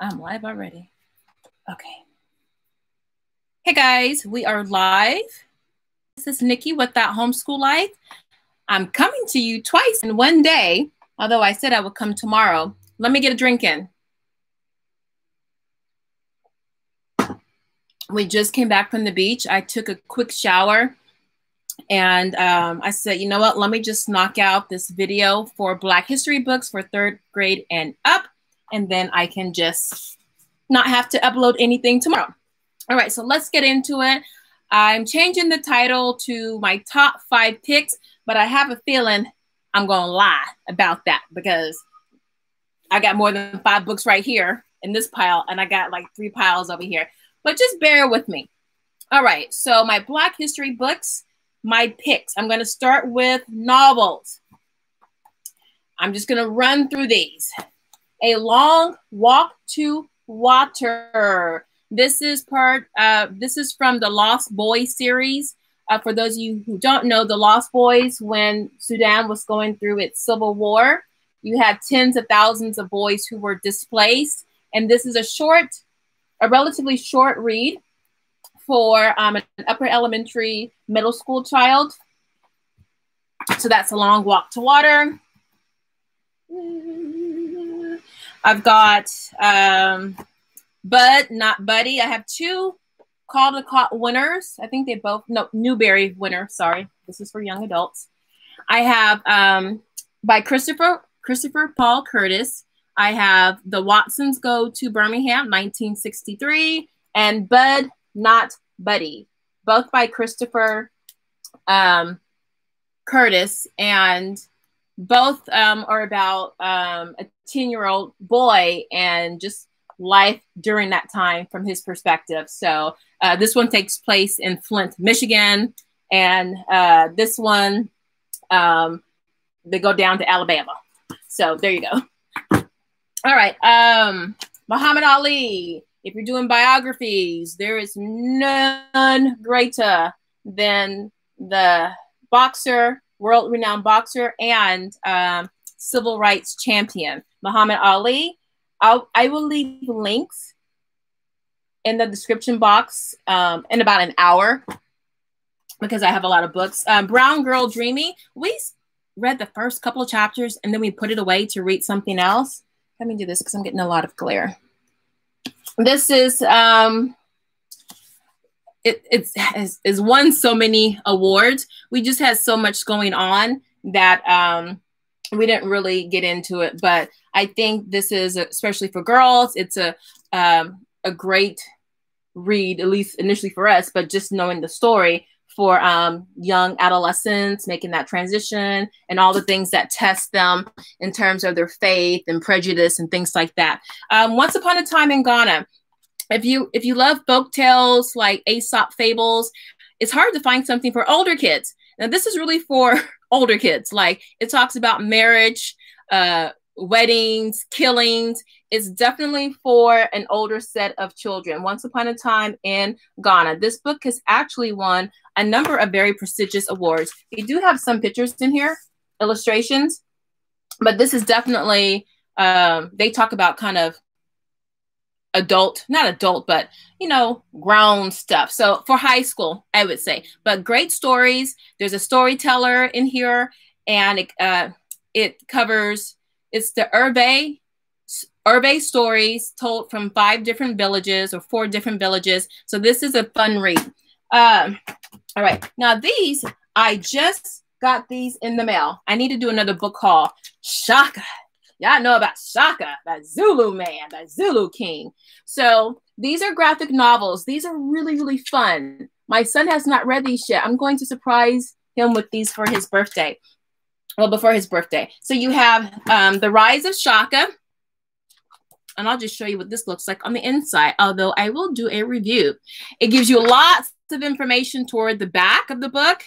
I'm live already. Okay. Hey guys, we are live. This is Nikki with That Homeschool Life. I'm coming to you twice in one day, although I said I would come tomorrow. Let me get a drink in. We just came back from the beach. I took a quick shower and um, I said, you know what? Let me just knock out this video for Black History books for third grade and up, and then I can just not have to upload anything tomorrow. All right, so let's get into it. I'm changing the title to my top five picks, but I have a feeling I'm going to lie about that because I got more than five books right here in this pile, and I got like three piles over here. But just bear with me. All right, so my Black History books my picks. I'm going to start with novels. I'm just going to run through these. A Long Walk to Water. This is part, uh, this is from the Lost Boys series. Uh, for those of you who don't know, the Lost Boys, when Sudan was going through its civil war, you had tens of thousands of boys who were displaced. And this is a short, a relatively short read for um, an upper elementary, middle school child. So that's a long walk to water. I've got um, Bud, not Buddy. I have two Caldecott winners. I think they both, no, Newbery winner. Sorry. This is for young adults. I have um, by Christopher, Christopher Paul Curtis. I have The Watsons Go to Birmingham, 1963, and Bud not Buddy, both by Christopher um, Curtis, and both um, are about um, a 10 year old boy and just life during that time from his perspective. So uh, this one takes place in Flint, Michigan, and uh, this one um, they go down to Alabama. So there you go. All right, um, Muhammad Ali, if you're doing biographies, there is none greater than the boxer, world renowned boxer, and um, civil rights champion, Muhammad Ali. I'll, I will leave links in the description box um, in about an hour because I have a lot of books. Um, Brown Girl Dreaming, we read the first couple of chapters and then we put it away to read something else. Let me do this because I'm getting a lot of glare this is um, it, it's has, has won so many awards. We just had so much going on that um, we didn't really get into it. But I think this is especially for girls. It's a um, a great read, at least initially for us. But just knowing the story for um, young adolescents making that transition and all the things that test them in terms of their faith and prejudice and things like that. Um, Once upon a time in Ghana, if you if you love folk tales like Aesop fables, it's hard to find something for older kids. Now this is really for older kids. Like it talks about marriage, uh, weddings, killings. It's definitely for an older set of children. Once upon a time in Ghana, this book has actually won a number of very prestigious awards. We do have some pictures in here, illustrations, but this is definitely, um, they talk about kind of adult, not adult, but you know, grown stuff. So for high school, I would say, but great stories. There's a storyteller in here, and it, uh, it covers it's the Urbe Urbe stories told from five different villages or four different villages. So this is a fun read. Um, all right, now these I just got these in the mail. I need to do another book haul. Shaka Y'all know about Shaka, that Zulu man, that Zulu king. So these are graphic novels. These are really, really fun. My son has not read these yet. I'm going to surprise him with these for his birthday. Well, before his birthday. So you have um, The Rise of Shaka. And I'll just show you what this looks like on the inside, although I will do a review. It gives you lots of information toward the back of the book.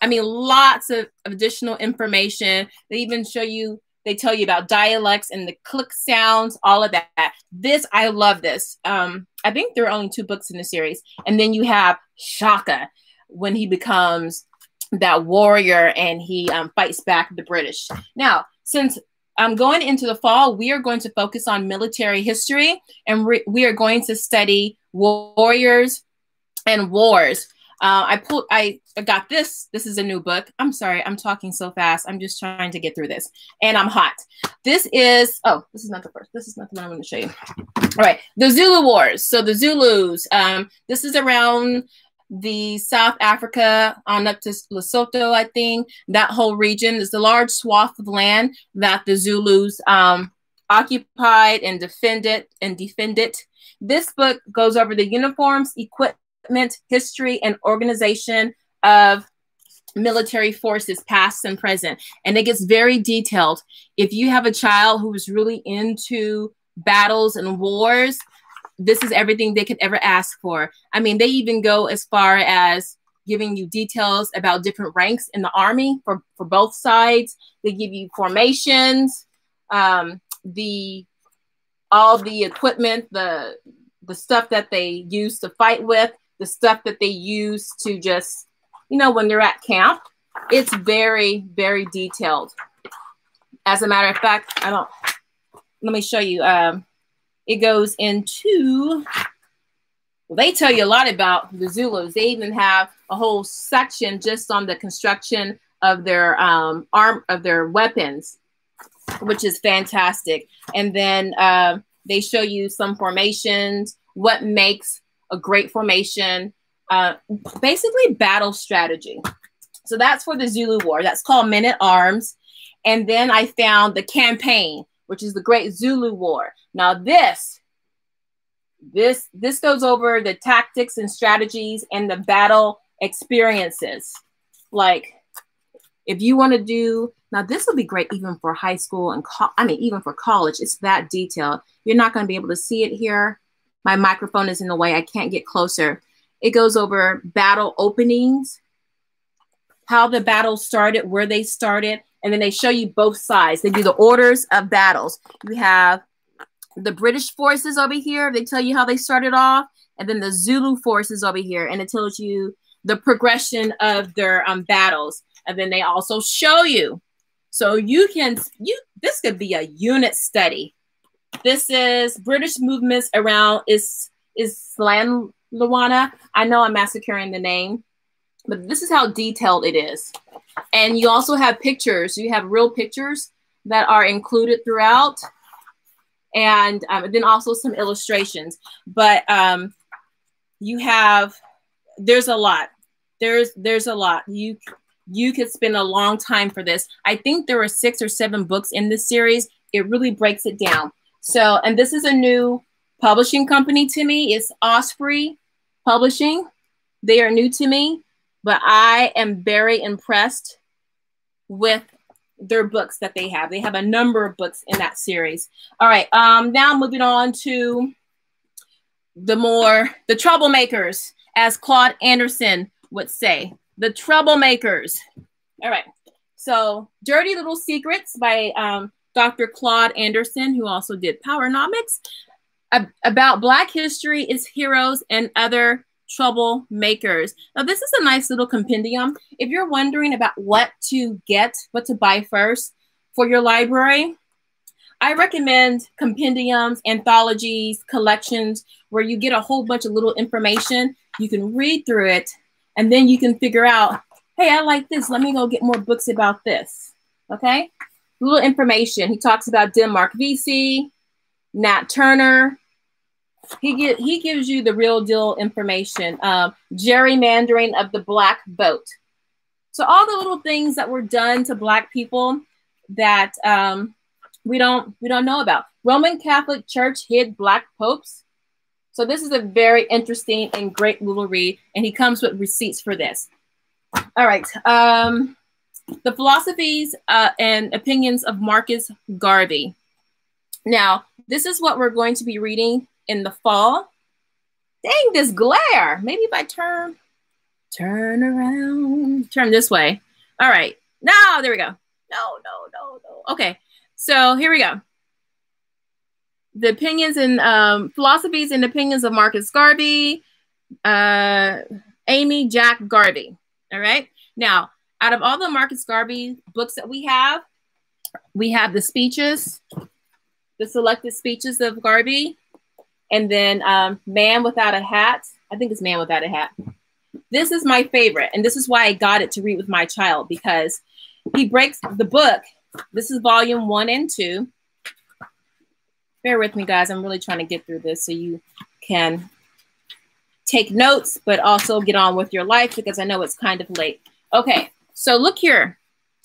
I mean, lots of additional information. They even show you they tell you about dialects and the click sounds, all of that. This, I love this. Um, I think there are only two books in the series. And then you have Shaka when he becomes that warrior and he um, fights back the British. Now, since I'm um, going into the fall, we are going to focus on military history and we are going to study warriors and wars. Uh, I pulled, I got this. This is a new book. I'm sorry, I'm talking so fast. I'm just trying to get through this, and I'm hot. This is oh, this is not the first. This is not the one I'm going to show you. All right, the Zulu Wars. So the Zulus. Um, this is around the South Africa on up to Lesotho, I think. That whole region is the large swath of land that the Zulus um, occupied and defended and defended. This book goes over the uniforms, equipment history, and organization of military forces, past and present. And it gets very detailed. If you have a child who is really into battles and wars, this is everything they could ever ask for. I mean, they even go as far as giving you details about different ranks in the army for, for both sides. They give you formations, um, the all the equipment, the the stuff that they use to fight with the stuff that they use to just, you know, when they're at camp. It's very, very detailed. As a matter of fact, I don't, let me show you. Um, it goes into, well, they tell you a lot about the Zulus. They even have a whole section just on the construction of their um, arm, of their weapons, which is fantastic. And then uh, they show you some formations, what makes a great formation, uh, basically battle strategy. So that's for the Zulu War. That's called Men at Arms. And then I found the campaign, which is the Great Zulu War. Now this, this, this goes over the tactics and strategies and the battle experiences. Like if you want to do now, this will be great even for high school and I mean even for college. It's that detailed. You're not going to be able to see it here, my microphone is in the way. I can't get closer. It goes over battle openings, how the battle started, where they started, and then they show you both sides. They do the orders of battles. You have the British forces over here. They tell you how they started off, and then the Zulu forces over here, and it tells you the progression of their um, battles. And then they also show you. So you can you this could be a unit study this is British movements around is Islam Luana. I know I'm massacring the name, but this is how detailed it is. And you also have pictures. You have real pictures that are included throughout, and um, then also some illustrations. But um, you have there's a lot. There's there's a lot. You you could spend a long time for this. I think there are six or seven books in this series. It really breaks it down. So, and this is a new publishing company to me. It's Osprey Publishing. They are new to me, but I am very impressed with their books that they have. They have a number of books in that series. All right, um, now moving on to the more the troublemakers, as Claude Anderson would say, the troublemakers. All right, so Dirty Little Secrets by um, Dr. Claude Anderson, who also did Powernomics, about Black history, its heroes, and other troublemakers. Now, this is a nice little compendium. If you're wondering about what to get, what to buy first for your library, I recommend compendiums, anthologies, collections, where you get a whole bunch of little information. You can read through it, and then you can figure out, hey, I like this. Let me go get more books about this. Okay? Little information. He talks about Denmark Vesey, Nat Turner. He he gives you the real deal information. Um, gerrymandering of the black vote. So all the little things that were done to black people that um, we don't we don't know about. Roman Catholic Church hid black popes. So this is a very interesting and great little read, and he comes with receipts for this. All right. Um, the philosophies uh, and opinions of Marcus Garvey. Now, this is what we're going to be reading in the fall. Dang, this glare. Maybe if I turn, turn around, turn this way. All right. Now, there we go. No, no, no, no. Okay. So here we go. The opinions and um, philosophies and opinions of Marcus Garvey, uh, Amy Jacques Garvey. All right. Now, out of all the Marcus Garvey books that we have, We have the speeches, the selected speeches of Garvey, and then um, Man Without a Hat. I think it's Man Without a Hat. This is my favorite, and this is why I got it to read with my child because he breaks the book. This is volume one and two. Bear with me, guys. I'm really trying to get through this so you can take notes, but also get on with your life because I know it's kind of late. Okay, so look here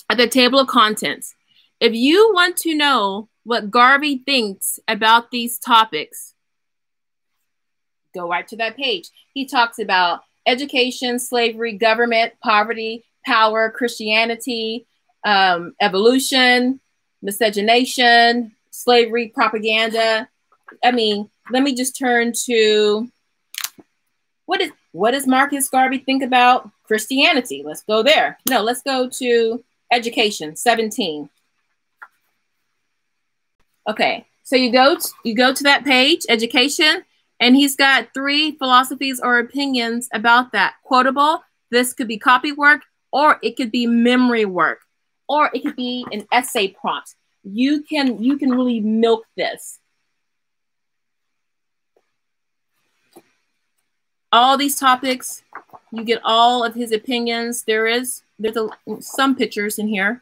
at the table of contents. If you want to know what Garvey thinks about these topics, go right to that page. He talks about education, slavery, government, poverty, power, Christianity, um, evolution, miscegenation, slavery, propaganda. I mean, let me just turn to what is what does Marcus Garvey think about Christianity? Let's go there. No, let's go to education, 17. Okay, so you go to, you go to that page, education, and he's got three philosophies or opinions about that. Quotable, this could be copy work, or it could be memory work, or it could be an essay prompt. You can you can really milk this. All these topics. You get all of his opinions. There is there's a, some pictures in here.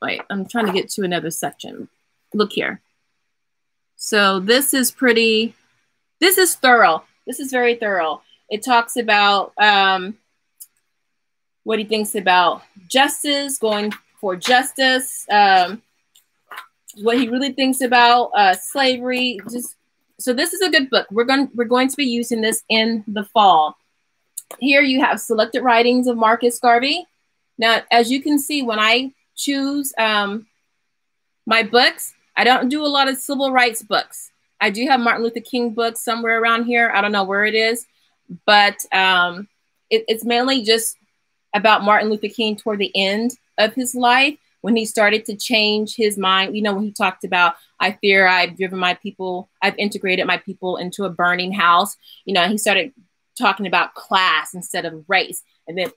Wait, I'm trying to get to another section. Look here. So this is pretty, this is thorough. This is very thorough. It talks about um, what he thinks about justice, going for justice, um, what he really thinks about uh, slavery, just so this is a good book. We're going we're going to be using this in the fall. Here you have selected writings of Marcus Garvey. Now, as you can see, when I choose um, my books, I don't do a lot of civil rights books. I do have Martin Luther King books somewhere around here. I don't know where it is, but um, it, it's mainly just about Martin Luther King toward the end of his life when he started to change his mind, you know, when he talked about, I fear I've driven my people, I've integrated my people into a burning house, you know, he started talking about class instead of race. And then,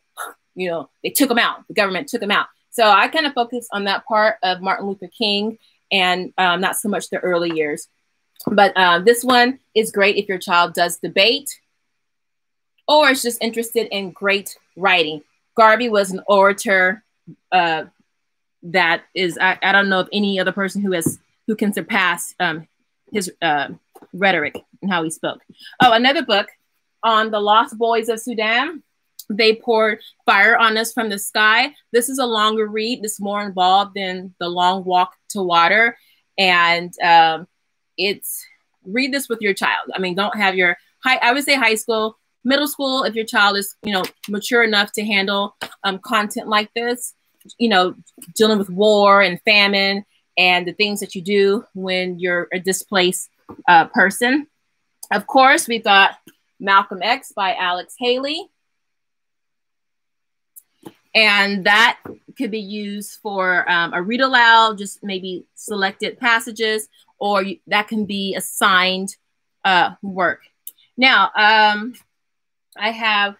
you know, they took him out, the government took him out. So I kind of focus on that part of Martin Luther King and um, not so much the early years. But um, this one is great if your child does debate or is just interested in great writing. Garvey was an orator, uh, that is I, I don't know of any other person who has who can surpass um, his uh, rhetoric and how he spoke. Oh, another book on the lost boys of Sudan. They poured fire on us from the sky. This is a longer read. This is more involved than the long walk to water, and um, it's read this with your child. I mean, don't have your high. I would say high school, middle school if your child is you know mature enough to handle um, content like this you know, dealing with war and famine and the things that you do when you're a displaced uh, person. Of course, we've got Malcolm X by Alex Haley. And that could be used for um, a read aloud, just maybe selected passages, or you, that can be assigned uh, work. Now, um, I have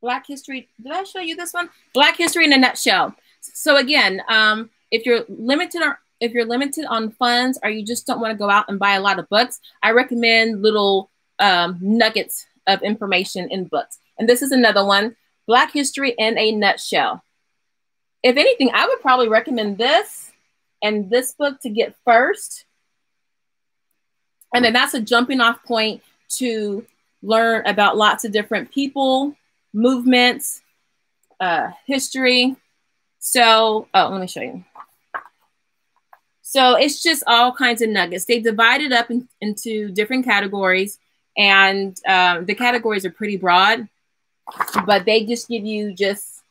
Black History. Did I show you this one? Black History in a nutshell. So again, um, if you're limited or if you're limited on funds or you just don't want to go out and buy a lot of books, I recommend little um, nuggets of information in books. And this is another one, Black History in a Nutshell. If anything, I would probably recommend this and this book to get first. And then that's a jumping off point to learn about lots of different people, movements, uh, history. So, oh, let me show you. So it's just all kinds of nuggets. They divided up in, into different categories, and um, the categories are pretty broad, but they just give you just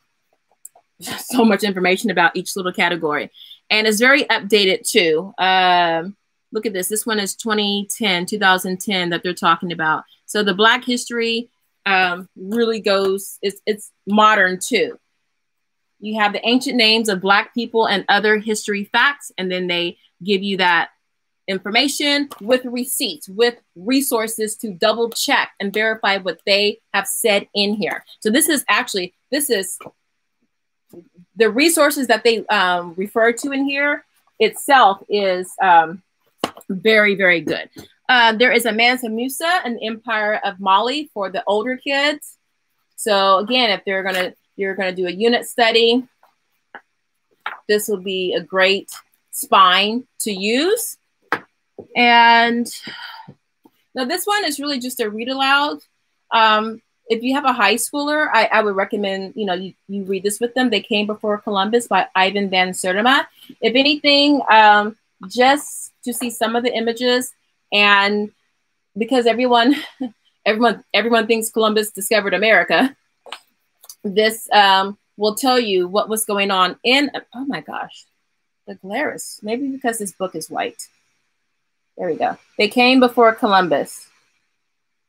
so much information about each little category. And it's very updated too. Um, look at this. This one is 2010, 2010 that they're talking about. So the Black History um, really goes, it's, it's modern too. You have the ancient names of Black people and other history facts, and then they give you that information with receipts, with resources to double check and verify what they have said in here. So this is actually, this is the resources that they um, refer to in here itself is um, very, very good. Uh, there is a Mansa Musa, an Empire of Mali for the older kids. So again, if they're gonna you're gonna do a unit study, this will be a great spine to use. And now this one is really just a read aloud. Um, if you have a high schooler, I, I would recommend, you know, you, you read this with them. They Came Before Columbus by Ivan van Sertima. If anything, um, just to see some of the images and because everyone, everyone, everyone thinks Columbus discovered America, this um, will tell you what was going on in, oh my gosh, the Glarus, maybe because this book is white. There we go. They came before Columbus.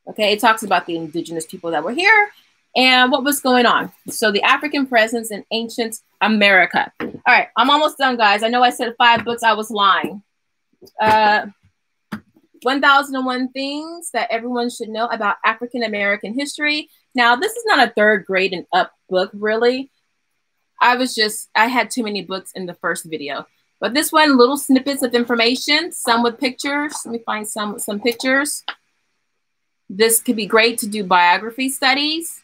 Okay, it talks about the indigenous people that were here and what was going on. So the African presence in ancient America. All right, I'm almost done, guys. I know I said five books. I was lying. Uh, 1001 Things That Everyone Should Know About African American History. Now, this is not a third grade and up book, really. I was just, I had too many books in the first video. But this one, little snippets of information, some with pictures. Let me find some some pictures. This could be great to do biography studies.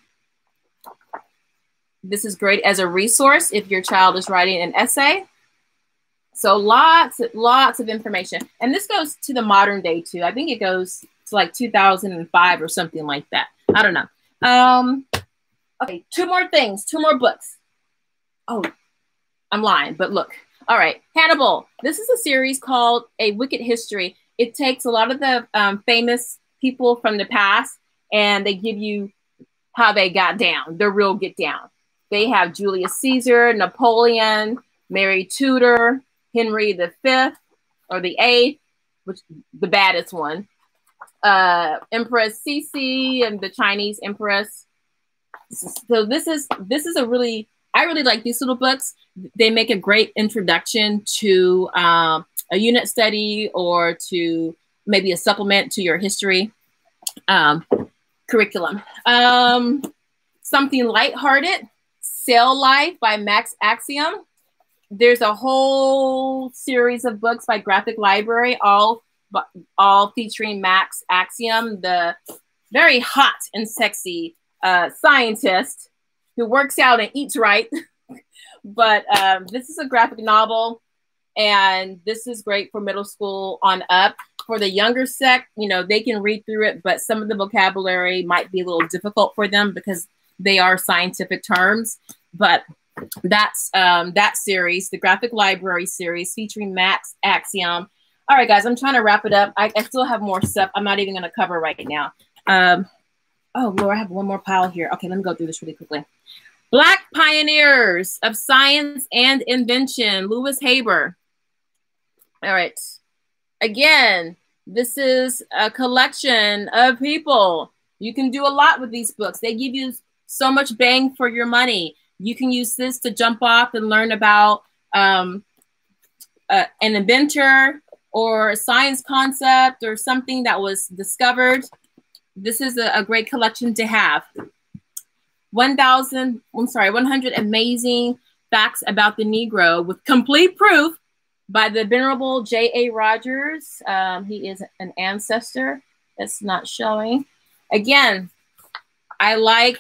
This is great as a resource if your child is writing an essay. So lots, lots of information. And this goes to the modern day too. I think it goes to like 2005 or something like that. I don't know. Um, okay, two more things, two more books. Oh, I'm lying, but look. All right, Hannibal. This is a series called A Wicked History. It takes a lot of the um, famous people from the past and they give you how they got down, the real get down. They have Julius Caesar, Napoleon, Mary Tudor, Henry the Fifth or the Eighth, which the baddest one, uh, Empress Sisi and the Chinese Empress. So this is this is a really I really like these little books. They make a great introduction to um, a unit study or to maybe a supplement to your history um, curriculum. Um, something lighthearted, Cell Life by Max Axiom. There's a whole series of books by Graphic Library, all all featuring Max Axiom, the very hot and sexy uh, scientist who works out and eats right. but um, this is a graphic novel, and this is great for middle school on up for the younger sect, you know, they can read through it, but some of the vocabulary might be a little difficult for them because they are scientific terms. But that's um, that series, the graphic library series featuring Max Axiom. All right, guys, I'm trying to wrap it up. I, I still have more stuff. I'm not even going to cover right now. Um, oh, Lord, I have one more pile here. Okay, let me go through this really quickly. Black Pioneers of Science and Invention, Louis Haber. All right. Again, this is a collection of people. You can do a lot with these books. They give you so much bang for your money. You can use this to jump off and learn about um, uh, an inventor or a science concept or something that was discovered. This is a, a great collection to have. 1,000, I'm sorry, 100 amazing facts about the Negro with complete proof by the Venerable J.A. Rogers. Um, he is an ancestor that's not showing. Again, I like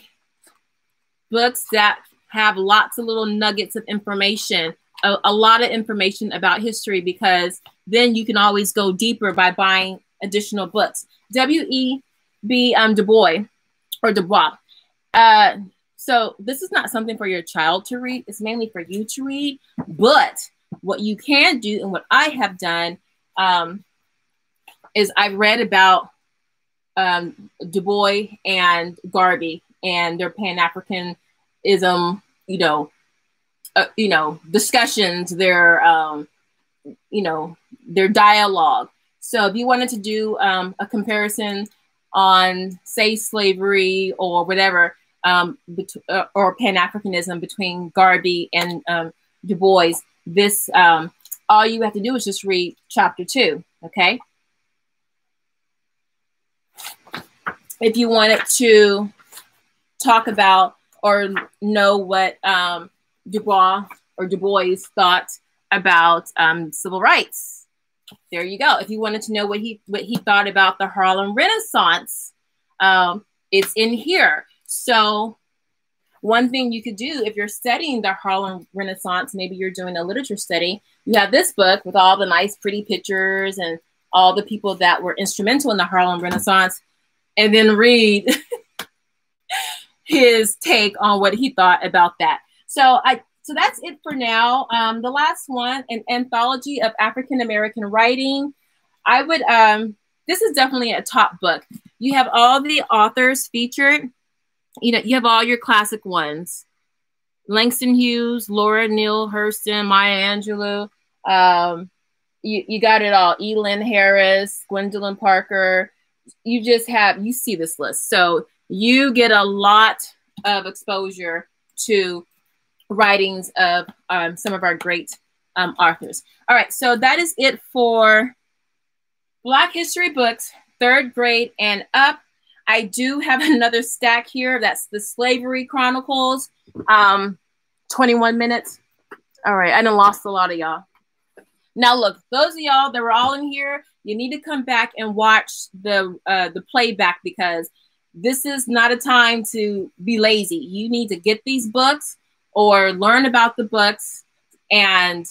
books that have lots of little nuggets of information, a, a lot of information about history, because then you can always go deeper by buying additional books. W.E.B. Um, Du Bois or Du Bois. Uh, so this is not something for your child to read. It's mainly for you to read, but what you can do and what I have done um, is I've read about um, Du Bois and Garvey and their Pan Africanism, you know, uh, you know, discussions, their, um, you know, their dialogue. So if you wanted to do um, a comparison on, say, slavery or whatever, um, uh, or Pan Africanism between Garvey and um, Du Bois, this um, all you have to do is just read chapter two okay if you wanted to talk about or know what um, Du Bois or Du Bois thought about um, civil rights. There you go. If you wanted to know what he what he thought about the Harlem Renaissance, um, it's in here. So one thing you could do if you're studying the Harlem Renaissance, maybe you're doing a literature study, you have this book with all the nice, pretty pictures and all the people that were instrumental in the Harlem Renaissance, and then read his take on what he thought about that. So I so that's it for now. Um, the last one, an anthology of African American writing. I would um, this is definitely a top book. You have all the authors featured. You know, you have all your classic ones. Langston Hughes, Zora Neale Hurston, Maya Angelou. Um, you, you got it all. Elin Harris, Gwendolyn Parker. You just have, you see this list. So you get a lot of exposure to writings of um, some of our great um, authors. All right, so that is it for Black History books, third grade and up. I do have another stack here. That's the Slavery Chronicles, um, 21 minutes. All right, I done lost a lot of y'all. Now, look, those of y'all that were all in here, you need to come back and watch the uh, the playback because this is not a time to be lazy. You need to get these books or learn about the books and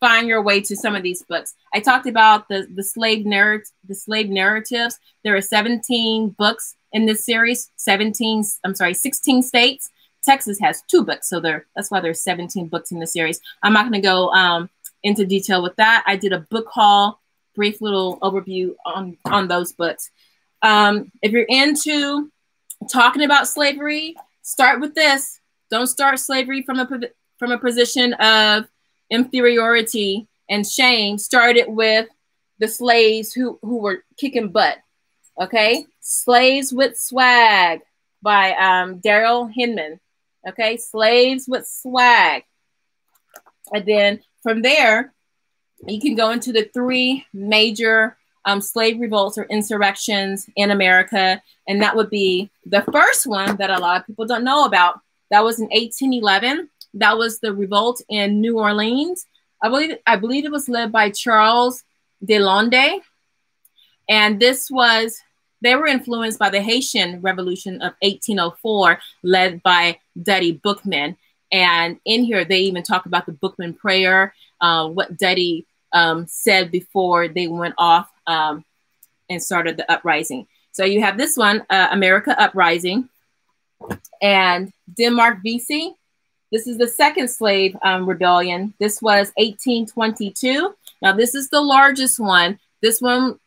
find your way to some of these books. I talked about the the slave narrative, the slave narratives. There are 17 books in this series. 17, I'm sorry, 16 states. Texas has two books, so there that's why there's 17 books in the series. I'm not going to go um, into detail with that. I did a book haul, brief little overview on on those books. Um, if you're into talking about slavery, start with this. Don't start slavery from a from a position of inferiority and shame. Start it with the slaves who who were kicking butt. Okay, slaves with swag by um, Darrell Hinman. Okay, slaves with swag, and then from there, you can go into the three major um, slave revolts or insurrections in America. And that would be the first one that a lot of people don't know about. That was in 1811. That was the revolt in New Orleans. I believe, I believe it was led by Charles Deslandes. And this was, they were influenced by the Haitian Revolution of 1804, led by Dutty Bookman. And in here, they even talk about the Bookman prayer, uh, what Dutty um, said before they went off um, and started the uprising. So you have this one, uh, America Uprising, and Denmark Vesey. This is the second slave um, rebellion. This was 1822. Now, this is the largest one. This one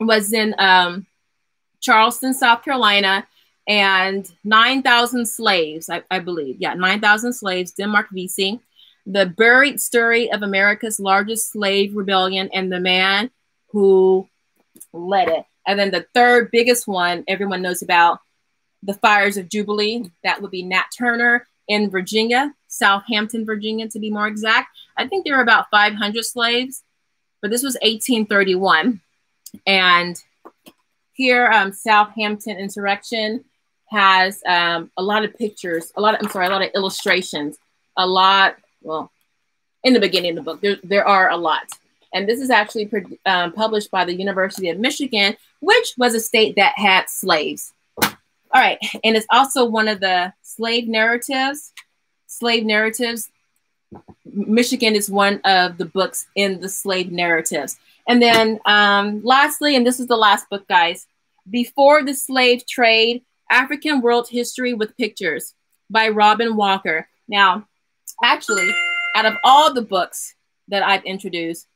was in um, Charleston, South Carolina, and 9,000 slaves, I, I, believe. Yeah, 9,000 slaves, Denmark Vesey. The buried story of America's largest slave rebellion and the man who led it. And then the third biggest one everyone knows about, the fires of Jubilee. That would be Nat Turner in Virginia, Southampton, Virginia, to be more exact. I think there were about 500 slaves, but this was 1831. And here, um, Southampton insurrection has um, a lot of pictures, a lot of, I'm sorry, a lot of illustrations, a lot, well, in the beginning of the book, there, there are a lot. And this is actually um, published by the University of Michigan, which was a state that had slaves. All right, and it's also one of the slave narratives. Slave narratives. Michigan is one of the books in the slave narratives. And then um, lastly, and this is the last book, guys, Before the Slave Trade, African World History with Pictures by Robin Walker. Now, actually, out of all the books that I've introduced,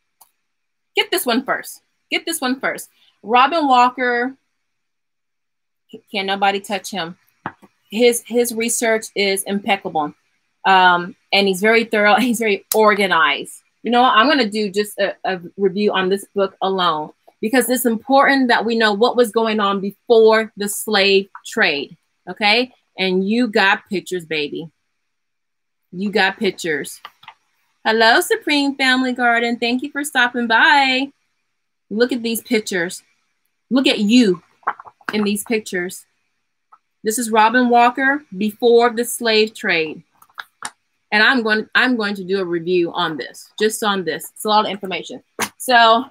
get this one first. Get this one first. Robin Walker, can't nobody touch him. His his research is impeccable. Um, and he's very thorough, he's very organized. You know, I'm going to do just a, a review on this book alone because it's important that we know what was going on before the slave trade. Okay. And you got pictures, baby. You got pictures. Hello, Supreme Family Garden. Thank you for stopping by. Look at these pictures. Look at you in these pictures. This is Robin Walker before the slave trade. and I'm going I'm going to do a review on this, just on this. It's a lot of information. So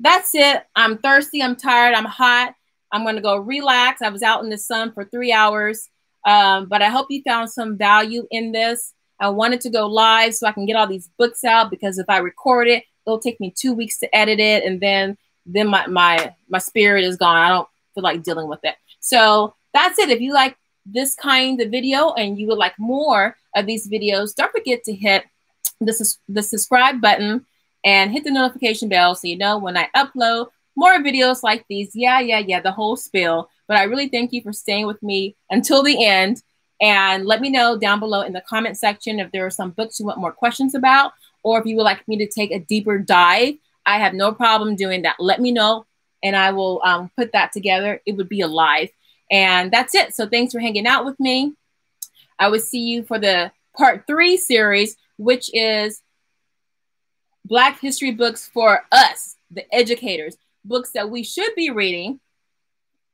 that's it. I'm thirsty. I'm tired. I'm hot. I'm going to go relax. I was out in the sun for three hours, um, but I hope you found some value in this. I wanted to go live so I can get all these books out because if I record it, it'll take me two weeks to edit it, and then then my my my spirit is gone. I don't feel like dealing with it. So that's it. If you like this kind of video and you would like more of these videos, don't forget to hit the, the subscribe button and hit the notification bell so you know when I upload more videos like these. Yeah, yeah, yeah, the whole spill. But I really thank you for staying with me until the end. And let me know down below in the comment section if there are some books you want more questions about, or if you would like me to take a deeper dive. I have no problem doing that. Let me know and I will um, put that together. It would be a live. And that's it. So thanks for hanging out with me. I will see you for the part three series, which is Black history books for us, the educators, books that we should be reading,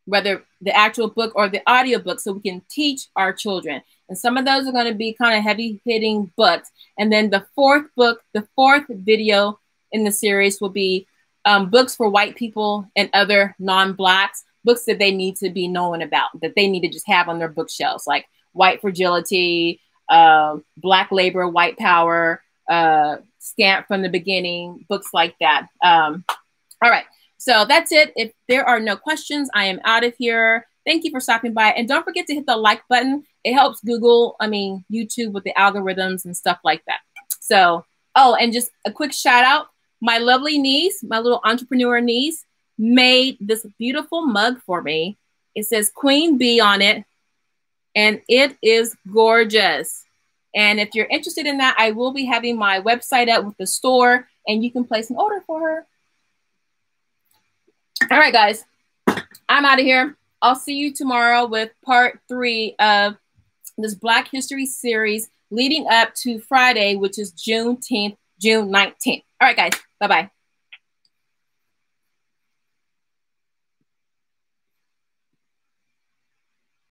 whether the actual book or the audio book, so we can teach our children. And some of those are going to be kind of heavy hitting books. And then the fourth book, the fourth video in the series will be um, books for white people and other non blacks books that they need to be known about, that they need to just have on their bookshelves, like White Fragility, uh, Black Labor, White Power, uh, Stamped from the Beginning, books like that. Um, all right, so that's it. If there are no questions, I am out of here. Thank you for stopping by. And don't forget to hit the like button. It helps Google, I mean, YouTube with the algorithms and stuff like that. So, oh, and just a quick shout out. My lovely niece, my little entrepreneur niece, made this beautiful mug for me. It says Queen Bee on it, and it is gorgeous. And if you're interested in that, I will be having my website up with the store, and you can place an order for her. All right, guys, I'm out of here. I'll see you tomorrow with part three of this Black History series leading up to Friday, which is June 10th, June 19th. All right, guys, bye bye.